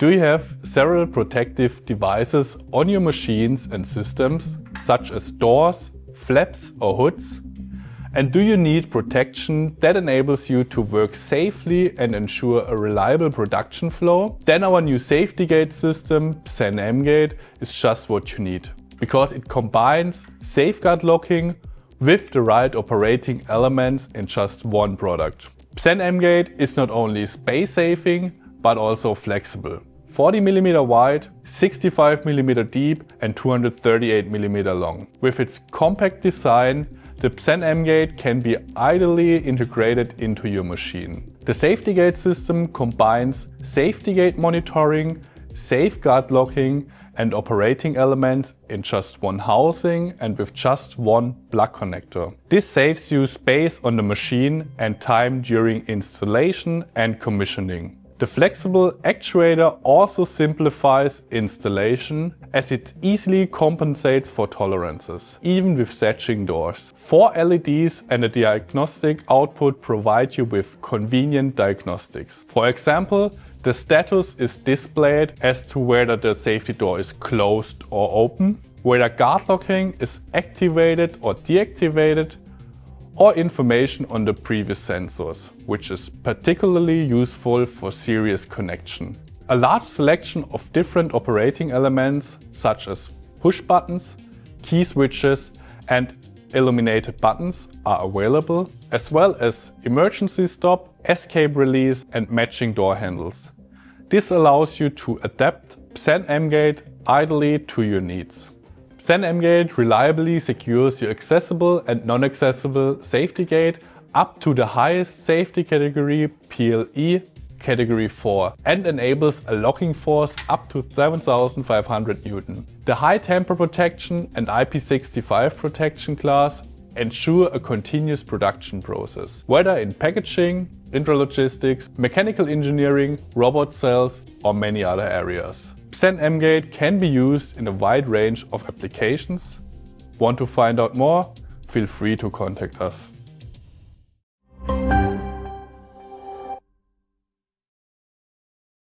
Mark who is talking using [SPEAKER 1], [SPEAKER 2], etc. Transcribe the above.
[SPEAKER 1] Do you have several protective devices on your machines and systems, such as doors, flaps or hoods? And do you need protection that enables you to work safely and ensure a reliable production flow? Then our new safety gate system, PSENmgate, is just what you need. Because it combines safeguard locking with the right operating elements in just one product. PSENmgate is not only space saving, but also flexible. 40mm wide, 65mm deep and 238mm long. With its compact design, the PSENmgate can be ideally integrated into your machine. The safety gate system combines safety gate monitoring, safeguard locking and operating elements in just one housing and with just one plug connector. This saves you space on the machine and time during installation and commissioning. The flexible actuator also simplifies installation as it easily compensates for tolerances, even with setching doors. Four LEDs and a diagnostic output provide you with convenient diagnostics. For example, the status is displayed as to whether the safety door is closed or open, whether guard locking is activated or deactivated, or information on the previous sensors, which is particularly useful for series connection. A large selection of different operating elements such as push buttons, key switches and illuminated buttons are available, as well as emergency stop, escape release and matching door handles. This allows you to adapt PSENmgate ideally to your needs. PSENmgate reliably secures your accessible and non-accessible safety gate up to the highest safety category PLE category 4 and enables a locking force up to 7500 Newton. The high tamper protection and IP65 protection class ensure a continuous production process, whether in packaging, intralogistics, mechanical engineering, robot cells or many other areas. PSENmgate can be used in a wide range of applications. Want to find out more? Feel free to contact us.